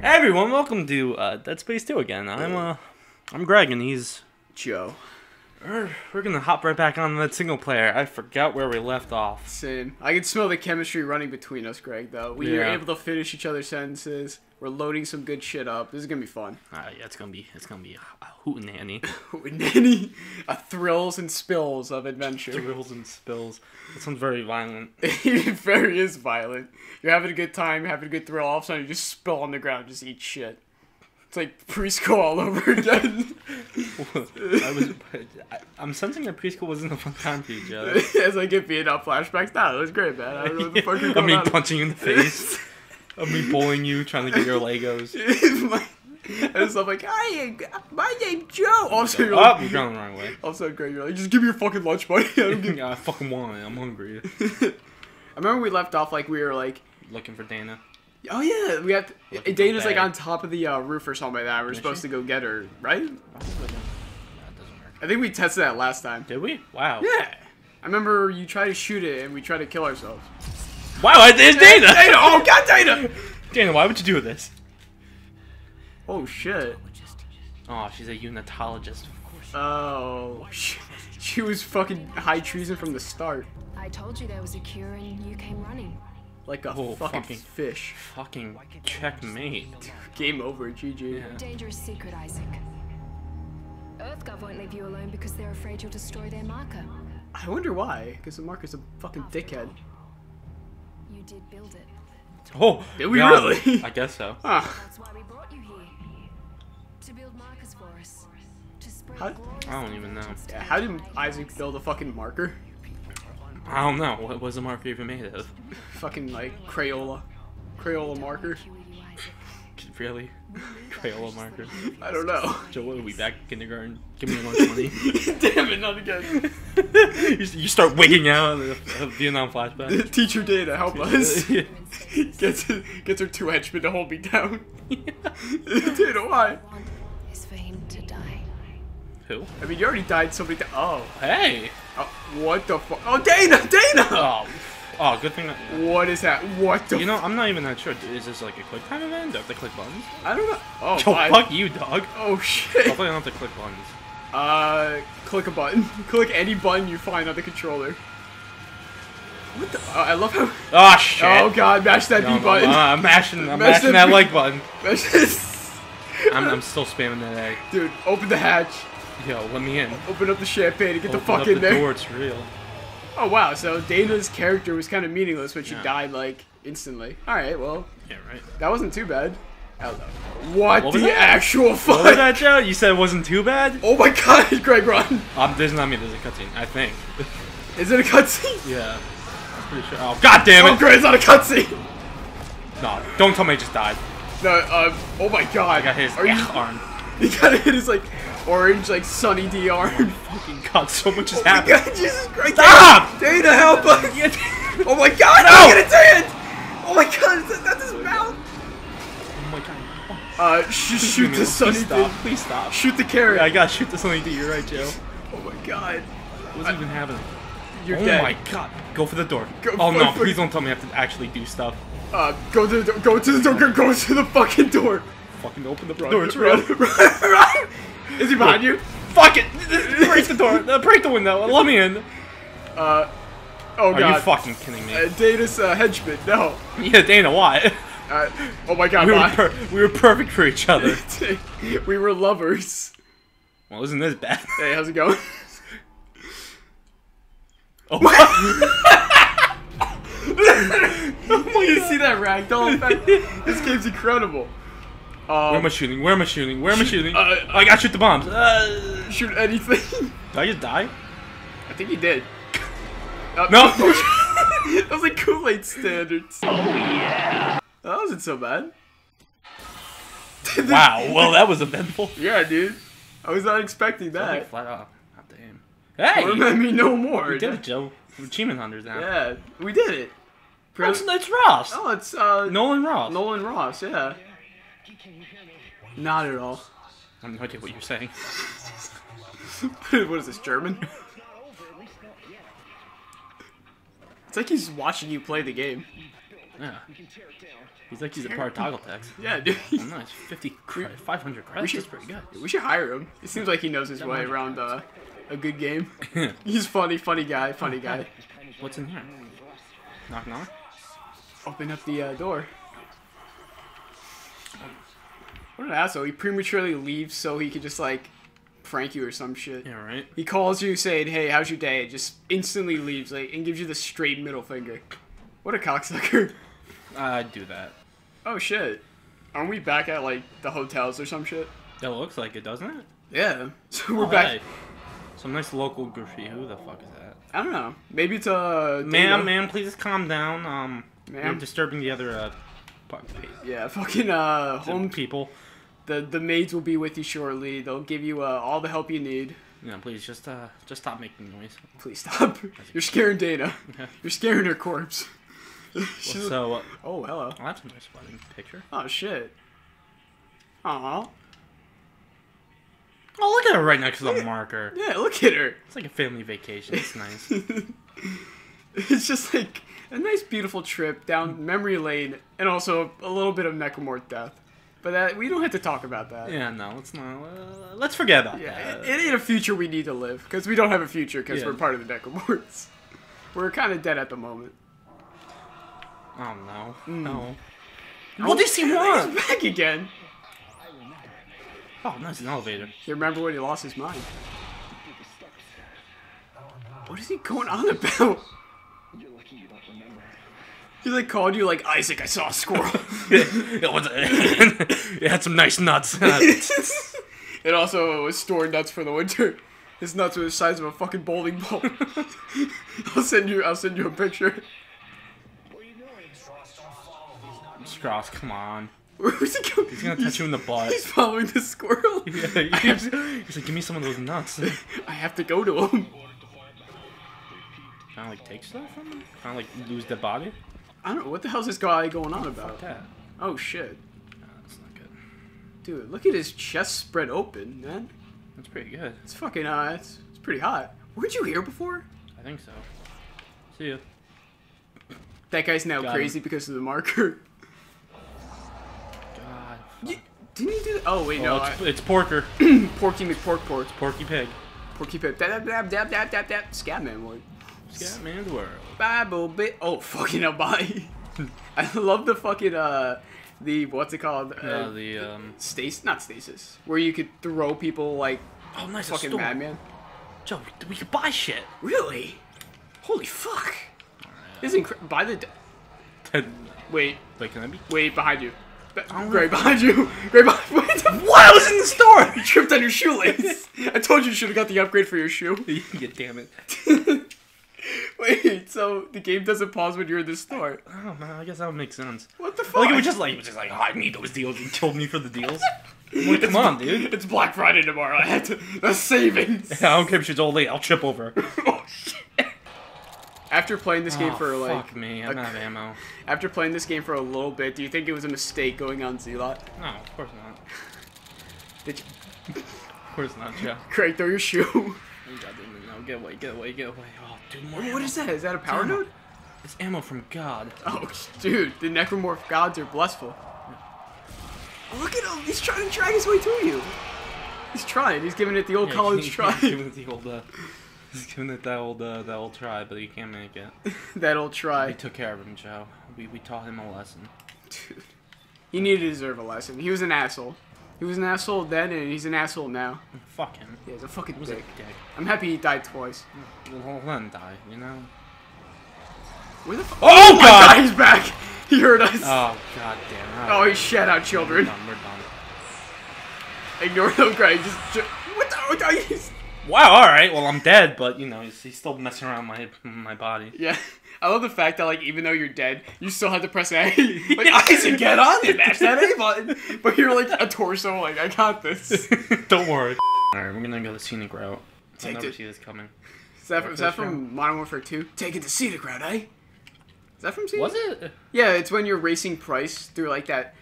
Hey everyone, welcome to uh, Dead Space 2 again. I'm uh, I'm Greg, and he's Joe. We're, we're gonna hop right back on that single player. I forgot where we left off. Same. I can smell the chemistry running between us, Greg. Though we are able to finish each other's sentences. We're loading some good shit up. This is gonna be fun. Uh, yeah, it's gonna be it's gonna be a hootenanny. Nanny, a thrills and spills of adventure. Thrills and spills. That sounds very violent. it very is violent. You're having a good time, you're having a good thrill. All of a sudden, you just spill on the ground, just eat shit. It's like preschool all over again. I was I, I'm sensing that preschool wasn't a fun time for you, Joe. As I get Vietnam flashbacks, nah, it was great, man. I don't know what the fuck you're I mean, on. punching you in the face. Of me bullying you, trying to get your Legos. my, and stuff like, hi, my name's Joe. Oh, also, you're Oh, like, you're going the wrong way. also great. you're like, just give me your fucking lunch money. I don't give. Yeah, I fucking want it. I'm hungry. I remember we left off like we were like, Looking for Daina. Oh yeah, we have. To, Looking for Daina's like on top of the uh, roof or something like that. We're Is supposed she? to go get her, right? That doesn't work. I think we tested that last time. Did we? Wow. Yeah. I remember you tried to shoot it and we tried to kill ourselves. Wow, it's Daina! Daina! Oh god, Daina! Daina, why would you do this? Oh shit. Oh, she's a unitologist. Of course. Oh. She, she was fucking high treason from the start. I told you there was a cure and you came running. Like a Oh, fucking, fucking- fish. Fucking checkmate. Game over, GG. Yeah. Dangerous secret, Isaac. EarthGov won't leave you alone because they're afraid you'll destroy their marker. I wonder why, because the marker's a fucking dickhead. You did build it. Oh, Did we God. really? I guess so. Huh. That's why we brought you here. To build markers for us. To spread How- I don't even know. Yeah, how did Isaac build a fucking marker? I don't know. What was the marker even made of? Fucking like Crayola. Crayola marker. cure you, Isaac. Really? Crayola marker. I don't know. Joe, what are we back in kindergarten? Give me your lunch money. Damn it, not again. you, you start wigging out of the of Vietnam flashback. Teacher Daina, help us. Yeah. gets, gets her two henchmen to hold me down. Daina, why? Want is for him to die. Who? I mean, you already died so many times. Oh. Hey! oh. What the fuck? Oh, Daina! Daina! Oh, oh, good thing that. What is that? What the You know, I'm not even that sure. Is this like a quick time event? Do I have to click buttons? I don't know. Oh, Yo, fuck you, dog. Oh, shit. Hopefully I don't have to click buttons. Uh, click a button. click any button you find on the controller. What the? Oh, I love how. Oh shit! Oh god, mash that No, B no, button. uh, I'm mashing, I'm Mash mashing the that like button. Mash this. I'm, I'm still spamming that egg. Dude, open the hatch. Yo, let me in. Open up the champagne and get the fuck up in the there. door, it's real. Oh wow, so Daina's character was kind of meaningless when she Yeah. died like instantly. All right, well, Yeah, right. that wasn't too bad. Hello. What, What the that? actual What fuck? was that, Joe? You said it wasn't too bad? Oh my god, Greg, run! Um, there's not me, there's a cutscene, I think. Is it a cutscene? yeah. I'm pretty sure. Oh, god damn Oh, it! Greg, it's not a cutscene. no, don't tell me I just died. No, uh, oh my god. I got his Are you? arm. He got hit his like orange, like Sunny D arm. Fucking god, so much has Oh my happened. god, Jesus Christ! Stop! Daina, help us! oh my god, No! no! get its hand! Oh my god, is that's his mouth! Oh my god. Uh, sh- shoot the Please Sunny stop. D. Please stop. Shoot the carrot. I gotta shoot the Sunny D, you're right, Joe. Oh my god. What's even happening? You're dead. oh dead. my god. Go for the door. Go oh no, please don't tell me I have to actually do stuff. Uh, go to the door, go to the door, go, go to the fucking door. Fucking open the Run, door, it's run, run, run. Is he behind you? Fuck it! break the door! Uh, break the window! Let me in! Uh, oh Are god. you fucking kidding me? Uh, Daina's uh, henchman, no. yeah, Daina, why? Uh, oh my god, We were, per- we were perfect for each other. we were lovers. Well, isn't this bad? Hey, how's it going? Oh, my. Man, you see that ragdoll effect? this game's incredible. Um, Where am I shooting? Where am I shooting? Where am I shooting? uh, oh, I gotta shoot the bombs. Uh, shoot anything. did I just die? I think he did. Uh, No! that was like Kool-Aid standards. Oh yeah. That wasn't so bad. wow, well, that was eventful. Yeah, dude. I was not expecting Like, that. flat off. God damn. Hey! Let me no more. We did it, Joe. We're achievement hunters now. Yeah, we did it. Oh, it's, it's Ross. Oh, it's uh, Nolan Stross. Nolan Stross. Yeah. Not at all. I have no idea what you're saying. what is this German? It's like he's watching you play the game. Yeah. He's like he's a part of Toggle Text. Yeah, dude. Oh, nice. 50 credit, 500 credits. That's pretty good. We should hire him. It seems like he knows his way around uh, a good game. He's funny, funny guy, funny guy. What's in here? Knock knock. Open up the uh, door. What an asshole. He prematurely leaves so he could just like prank you or some shit. Yeah, right. He calls you saying, "Hey, how's your day?" and just instantly leaves like and gives you the straight middle finger. What a cocksucker. I'd do that. Oh shit. Aren't we back at like the hotels or some shit? That looks like it, doesn't it? Yeah. So we're Oh, back. hey. Some nice local graffiti. Who the fuck is that? I don't know. Maybe it's uh Ma'am, ma'am, please calm down. Um, Ma'am? you're disturbing the other uh, Yeah, fucking uh home people. The the maids will be with you shortly. They'll give you uh, all the help you need. Know, please just uh, just stop making noise. Please stop. You're scaring Daina. You're scaring her corpse. She's- So, uh, oh, hello. oh, that's a nice wedding picture. Oh shit. Aw. Oh, look at her right next to the marker. Yeah, look at her. It's like a family vacation. It's nice. It's just like a nice, beautiful trip down memory lane, and also a little bit of Necromorph death. But that we don't have to talk about that. yeah, no, let's not. Uh, let's forget about Yeah, that. it, it ain't a future we need to live because we don't have a future because Yeah. we're part of the Necromorphs. We're kind of dead at the moment. oh no, no. Oh, What does he He's want? back again. Oh, nice, an elevator. You remember when he lost his mind? What is he going on about? He like called you like Isaac. I saw a squirrel. it was. it had some nice nuts. it also was stored nuts for the winter. His nuts were the size of a fucking bowling ball. I'll send you. I'll send you a picture. Stross, come on. Where's he going? He's gonna touch you in the butt. He's following the squirrel. Yeah, he's, he's like, give me some of those nuts. I have to go to him. Kind of like take stuff from him. Kind of like lose the body. I don't know what the hell's this guy going on about. Oh shit, no, that's not good. dude! Look at his chest spread open, man. That's pretty good. It's fucking uh, it's, it's pretty hot. Weren't you here before? I think so. See ya. That guy's now Got crazy because of the marker. God. Y- Didn't he do that? Oh wait, No, no. it's, it's Porker. I, Porky McPork Port. Porky Pig. Porky Pig. Dab dab dab dab dab dab. Scatman would. Scatman's World. Bible bit. Oh fucking hell, bye. I love the fucking uh, the what's it called? Uh, Uh, the um. stasis, not stasis, where you could throw people like Oh, nice. a fucking store. madman. Joe, we could buy shit. Really? Holy fuck! This is incre- By the d- wait, Wait, can I be? wait behind you. Be- don't behind you. Gray behind. Wait, the What? I was in the store. You tripped on your shoelace. I told you you should have got the upgrade for your shoe. yeah, damn it. Wait, so the game doesn't pause when you're in the store. Oh man, I guess that would make sense. What the fuck? Like it was just like it was just like oh, I need those deals. He killed me for the deals. Like, come on, dude. It's Black Friday tomorrow. I had to. The savings. I don't care if she's old late. I'll trip over. oh shit. After playing this game oh, for like, fuck me. I'm a- out of ammo. after playing this game for a little bit, do you think it was a mistake going on Zealot? No, of course not. Did you, Of course not, yeah. Craig, throw your shoe. Oh, God damn it, no, get away, get away, get away. Oh, dude, more what ammo. is that? Is that a power node? It's ammo from God. Oh, dude, the necromorph gods are blissful. Look at him. He's trying to drag his way to you. He's trying. He's giving it the old Yeah, college he's try. giving it the old, uh, he's giving it that old, uh, that old try, but he can't make it. that old try. We took care of him, Joe. We, we taught him a lesson. Dude. He needed to deserve a lesson. He was an asshole. He was an asshole then, and he's an asshole now. Fuck him. Yeah, he's a fucking He was a dick. dick. I'm happy he died twice. Well, let him die, you know? Where the fuck? Oh, oh, my God! God, he's back! He heard us. Oh, god damn. oh, he shat out we're children. done, we're done. Ignore them, Greg. Just, just what the? Oh, what the he's- Wow, alright, well, I'm dead, but, you know, he's, he's still messing around my my body. yeah, I love the fact that like even though you're dead, you still have to press A. Like Isaac, get on it, mash that A button. But you're like a torso. Like I got this. Don't worry. Alright, we're gonna go the scenic route. I'll Take never the- see this coming. Is that, is that from Modern Warfare 2? Taking the scenic route, eh? Is that from scenic? Was it? Yeah, it's when you're racing Price through like that,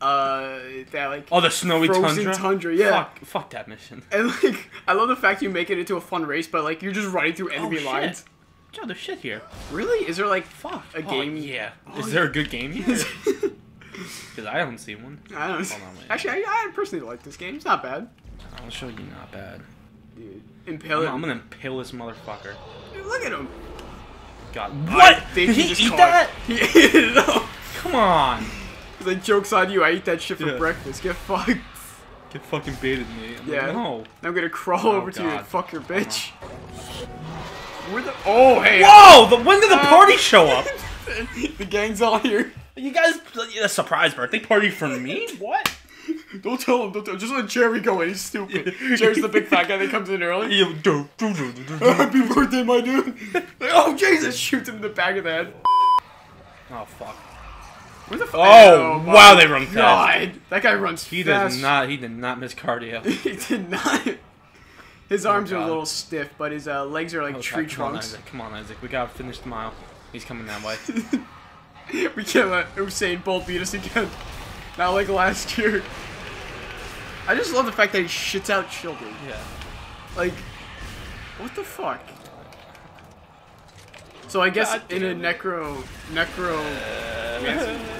uh, that like. Oh, the snowy tundra? tundra, yeah. Fuck, fuck that mission. And like, I love the fact you make it into a fun race, but like you're just running through enemy Oh, lines. Joe, there's shit here. Really? Is there like Fuck. A Oh, game- yeah. Oh, Is there a good game here? Because I haven't seen one. I don't. Hold on. Actually, I, I personally like this game. It's not bad. I'll show you. Not bad. Dude, impale I'm. I'm gonna impale this motherfucker. Dude, look at him. God. What? Did he he eat that? He ate it up. Come on. Like, joke's on you. I eat that shit for Yeah. breakfast. Get fucked. Get fucking baited me. I'm Yeah. Like, no. I'm gonna crawl Oh, over to you and fuck your bitch. Where the? Oh, hey. Whoa! The, when did the uh, party show up? the gang's all here. You guys, a surprise birthday party for me? What? Don't tell him. Don't tell him. Just let Jerry go in. He's stupid. Jerry's the big fat guy that comes in early. You do, do, do, do, do. Happy birthday, my dude. Like, oh, Jesus. Shoots him in the back of the head. Oh fuck. Where the f- Oh, my wow, they run fast. God. That guy runs fast. He fast. does not. He did not miss cardio. he did not. His arms are a little stiff, but his uh, legs are like Oh, tree God, come on, trunks. Come on, Isaac. We gotta finish the mile. He's coming that way. we can't let Usain Bolt beat us again. Not like last year. I just love the fact that he shits out children. Yeah. Like, what the fuck? So I guess God in a necro, necro,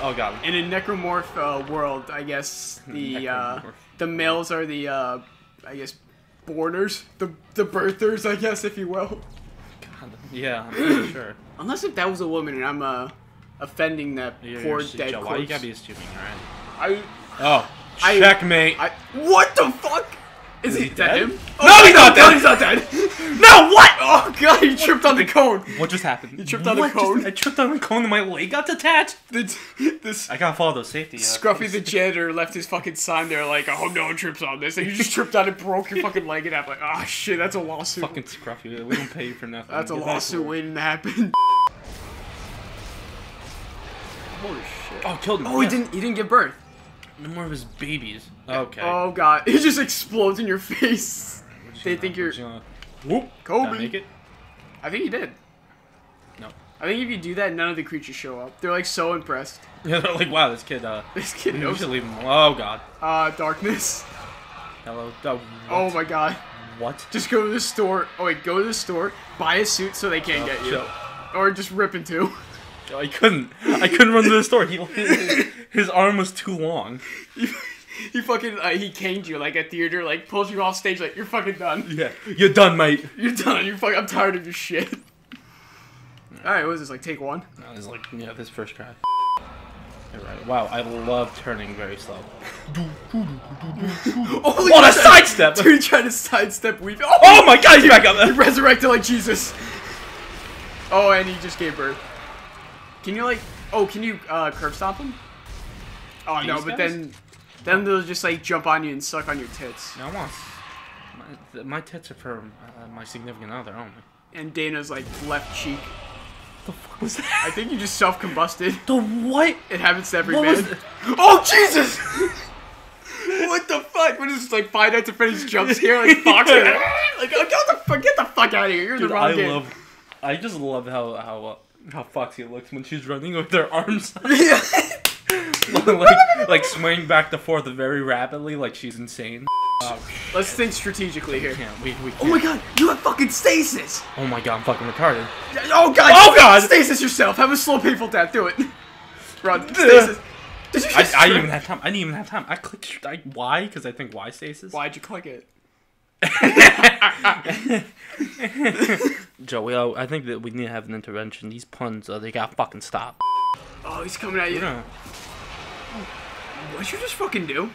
Oh god. in a necromorph uh, world, I guess the uh, the males are the, uh, I guess, borners, the the birthers, I guess, if you will. God. Yeah, I'm pretty sure. Unless if that was a woman and I'm uh, offending that poor dead Joe, corpse. why you gotta be assuming, alright? I, Oh, I- checkmate. I, what the fuck? Is, Is he, he that dead? him? No, he's not dead. He's not dead. no, what? Oh god, he tripped on the cone. What just happened? You tripped on a What just- cone. I tripped on the cone and my leg got detached. The, this I gotta follow those safety. uh, Scruffy the janitor left his fucking sign there like, I hope no one trips on this. And you just tripped on it, broke your fucking leg in half. Like, oh shit, that's a lawsuit. Fucking scruffy. We don't pay you for nothing. that's a Get lawsuit work. waiting to happen. Holy shit. Oh, killed him. Oh, he didn't. He didn't give birth. No more of his babies. Okay. Oh god, it just explodes in your face. They think you're Whoop. Kobe. Did I make it? I think he did. No. I think if you do that, none of the creatures show up. They're like so impressed. Yeah, they're like, wow, this kid. Uh, This kid we knows. should leave him. Oh god. Uh, darkness. Hello. Oh, Oh my god. What? Just go to the store. Oh wait, go to the store, buy a suit so they can't get you, Joe, or just rip in two. Joe, I couldn't. I couldn't run to the store. He, his, his arm was too long. he fucking uh, he caned you like at theater, like pulls you off stage, like you're fucking done. Yeah. You're done, mate. You're done. You're fucking. I'm tired of your shit. All right, what was this like? Take one. I was like, yeah, this first cry. You're right. Wow, I love turning very slow. Holy What a shit. sidestep! Dude trying to sidestep weave. Oh, Oh my god, he's back up he resurrected like Jesus. Oh, and he just gave birth. Can you like? Oh, can you uh, curb stomp them? Oh no, but guys? then, then they'll just like jump on you and suck on your tits. No, I want. My, my tits are for uh, my significant other only. And Daina's like left cheek. The fuck was that? I think you just self combusted. The what? It happens to every What man. Oh Jesus! what the fuck? What is this like Five Nights at Freddy's jump scare? Like Fox? like oh, get the fuck, get the fuck out of here! You're Dude, the wrong I game. love. I just love how how uh, how foxy it looks when she's running with her arms like like swaying back and forth very rapidly, like she's insane. Oh, Let's think strategically here. we can't. We, we can't. Oh my god, you have fucking stasis! Oh my god, I'm fucking retarded. Oh god! Oh, God! Stasis yourself. Have a slow, painful death. Do it. Run. Stasis. Did you I, I didn't even have time. I didn't even have time. I clicked. I, why? Because I think why stasis. Why'd you click it? Joe, we, uh, I think that we need to have an intervention. These puns, uh, they gotta fucking stop. Oh, he's coming at you. Yeah. What'd you just fucking do?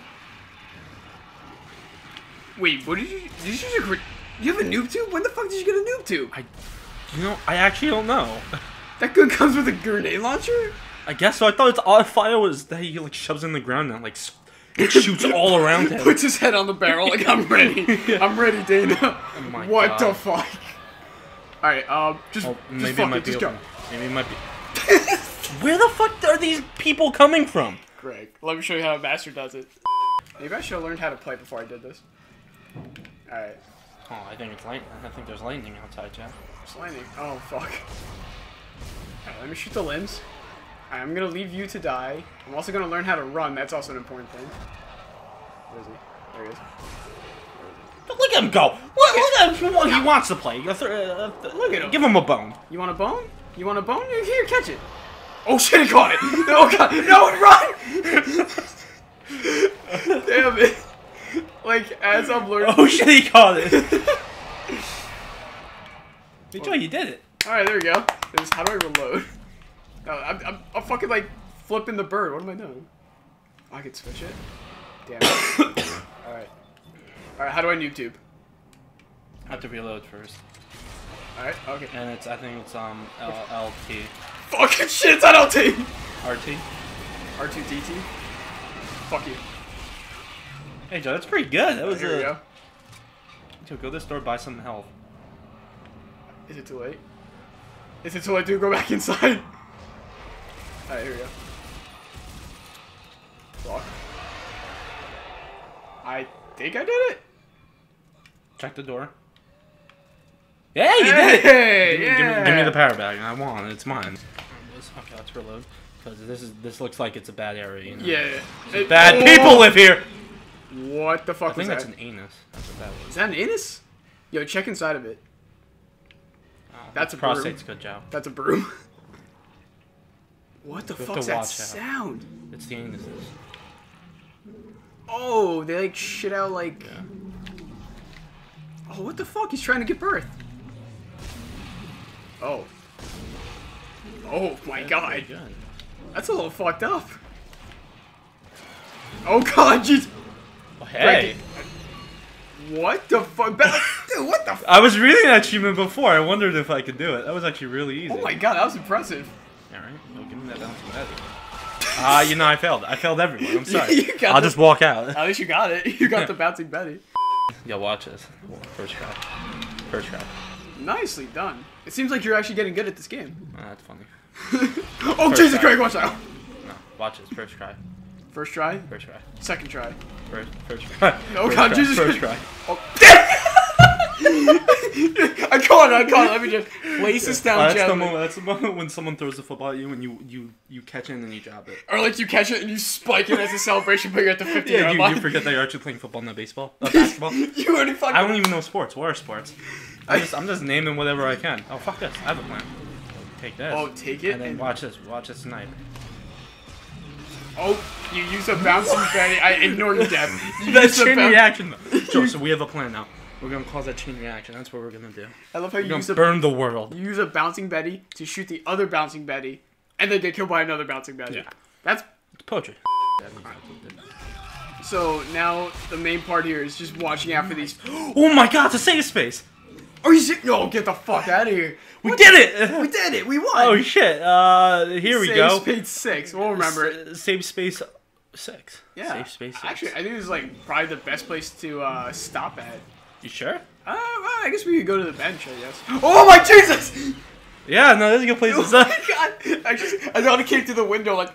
Wait, what did you? Did you just? You have a noob tube? When the fuck did you get a noob tube? I, you know, I actually don't know. That gun comes with a grenade launcher? I guess so. I thought it's all fire was that he like shoves in the ground and like it shoots all around him. Puts his head on the barrel like I'm ready. I'm ready, Daina. Oh what the God. Fuck? Alright, um, just, Oh, just maybe it fuck might it, be just go. Maybe it might be. Where the fuck are these people coming from? Greg, let me show you how a master does it. Maybe I should have learned how to play before I did this. Alright, Oh, I think it's lightning. I think there's lightning outside, Jeff. it's landing. Oh, fuck. Alright, let me shoot the limbs. Alright, I'm gonna leave you to die. I'm also gonna learn how to run. That's also an important thing. Where is he? There he is. Look at him go. Look, look at him. Well, He wants to play. Look uh, Look at him. Give him a bone. You want a bone? You want a bone? Here, catch it. Oh shit, he caught it! Oh god, no, run! Damn it. Like, as I'm learning. Oh shit, he caught it. Hey, Joe, you did it. Alright, there we go. There's, how do I reload? Oh, I'm, I'm, I'm fucking like flipping the bird. What am I doing? I can switch it. Damn it. Alright. Alright, how do I YouTube? I have to reload first. Alright, okay. And it's, I think it's um L- LT. Fucking shit, it's on LT! RT. R2DT? Fuck you. Hey Joe, that's pretty good. That was Here we a. go. Joe, go to the store, buy some health. Is it too late? Is it too late to go back inside? Alright, here we go. Fuck. I think I did it. Check the door. Yeah, you did it. Hey, Give me, give, me, give me the power bag. I won. It's mine. Okay, let's reload. Because this is this looks like it's a bad area. You know? Yeah. It- Bad Oh! people live here. What the fuck is that? I think was that's that? an anus. That's what that was. Is that an anus? Yo, check inside of it. Uh, that's a broom. good, Joe. That's a broom. what the have fuck's that watch out. sound? It's the anuses. Oh, they like shit out like. Yeah. Oh, what the fuck? He's trying to give birth. Oh. Oh my god. That's a little fucked up. Oh god, jeez. Oh, hey. What the fuck? Dude, what the fuck? I was reading that achievement before. I wondered if I could do it. That was actually really oh easy. Oh my god, that was impressive. Alright, well, give me that bouncing Betty. Ah, you know, I failed. I failed everyone. I'm sorry. You got I'll the- just walk out. At least you got it. You got the bouncing Betty. Yeah, watch this. First try. First try. Nicely done. It seems like you're actually getting good at this game. Ah, that's funny. oh First Jesus. Christ, watch out. No, watch this. First try. First try, First try. second try. First, first try. Oh, First God, try. Jesus First try. Oh. I can't. I can't. Let me just place this down that's the gently. moment. That's the moment when someone throws the football at you and you you you catch it and then you drop it. Or like you catch it and you spike it as a celebration, but you're at the 50 Yeah, yard you, line. you forget that you're actually playing football, not baseball, not basketball. you already fucking. I don't even know sports. What are sports? I just I'm just naming whatever I can. Oh fuck this! I have a plan. Take this. Oh, take it And then and- watch this. Watch this snipe. Oh, you use a bouncing Betty. I ignore you, Deb. You That use a reaction. Joe, so we have a plan now. We're gonna cause a chain reaction. That's what we're gonna do. I love how We're you use a burn the world. you use a bouncing Betty to shoot the other bouncing Betty, and then get killed by another bouncing Betty. Yeah. That's It's poetry. so now the main part here is just watching out for these. Oh my god, it's a safe space. Are you serious? No, get the fuck out of here. We did it. We did it. We won. Oh shit. Uh, here we Save go. Space six. We'll remember it. Safe space six. Yeah. Safe space six. Actually, I think this is like probably the best place to uh, stop at. You sure? Uh, well, I guess we could go to the bench. I guess. Oh my Jesus! Yeah, no, that's a good place Oh to my. God! I just I thought it came through the window like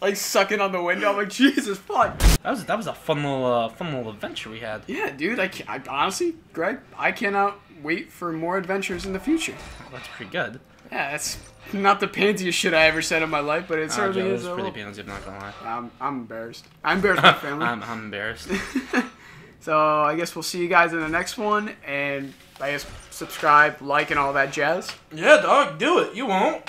like sucking on the window. I'm like Jesus fuck. That was that was a fun little uh, fun little adventure we had. Yeah, dude. I, ca- I honestly, Greg, I cannot wait for more adventures in the future. That's pretty good. Yeah, that's not the pansiest shit I ever said in my life, but it Uh, certainly Joe, is. this a is pretty pansy, I'm not gonna lie. I'm, I'm embarrassed. I'm embarrassed with my family. I'm, I'm embarrassed. So I guess we'll see you guys in the next one, and I guess subscribe, like, and all that jazz. yeah, dog, do it. You won't.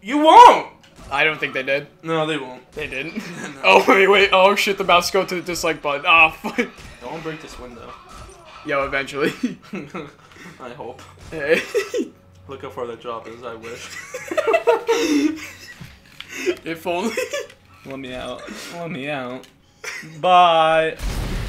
You won't. I don't think they did. No, they won't. They didn't. Oh wait, wait. Oh shit! The mouse go to the dislike button. Ah, fuck. Don't break this window. Yo, eventually. I hope. hey. Look how far that drop is. I wish. if only. Let me out. Let me out. Bye.